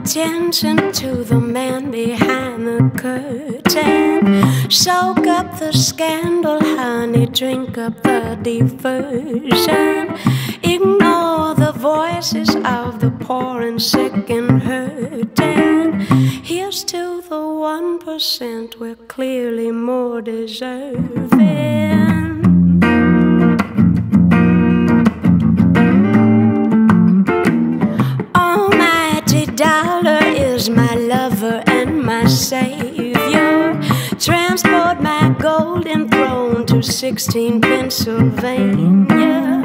attention to the man behind the curtain. Soak up the scandal, honey, drink up the diversion. Ignore the voices of the poor and sick and hurting. Here's to the one percent, we're clearly more deserving. Savior. Transport my golden throne to 16 Pennsylvania.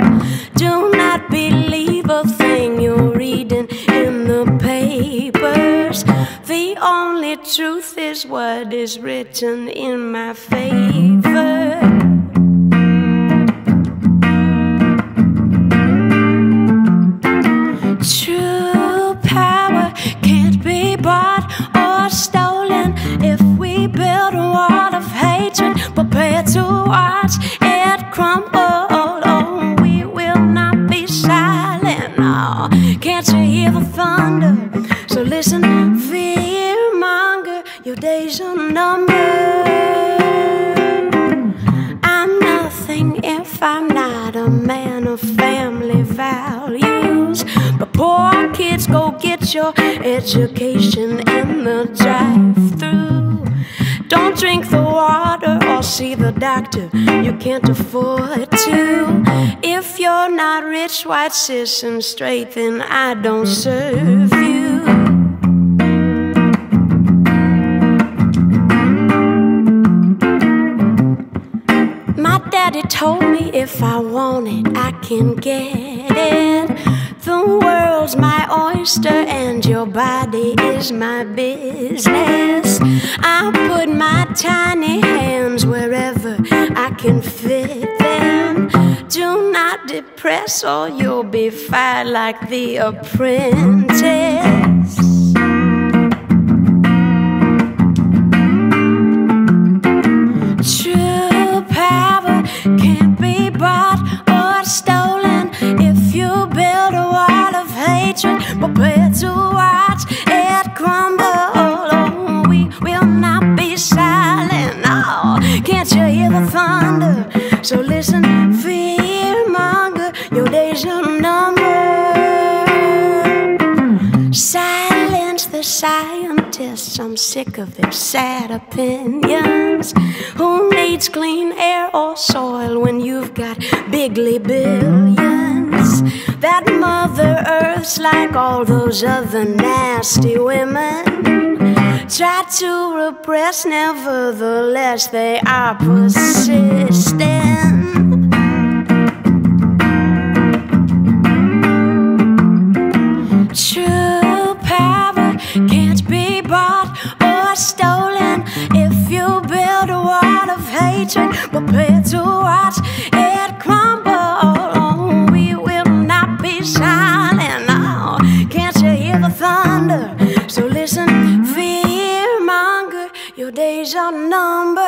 Do not believe a thing you're reading in the papers. The only truth is what is written in my favor. Watch it crumble. Oh, we will not be silent. Oh, can't you hear the thunder? So listen, fear monger, your days are numbered. I'm nothing if I'm not a man of family values. But poor kids go get your education in the drive-through. Don't drink the see the doctor. You can't afford to. If you're not rich, white, cis, and straight, then I don't serve you. My daddy told me if I want it, I can get it. The world's my oyster, and your body is my business. I put my tiny hands wherever I can fit them. Do not depress, or you'll be fired like the apprentice. To watch it crumble. Oh, we will not be silent. Oh, can't you hear the thunder? So listen, fear monger, your days are numbered. Silence the scientists. I'm sick of their sad opinions. Who needs clean air or soil when you've got bigly billions? That Mother Earth's like all those other nasty women. Try to repress, nevertheless, they are persistent. train, prepared to watch it crumble. Oh, we will not be silent now. Can't you hear the thunder? So listen, fear monger, your days are numbered.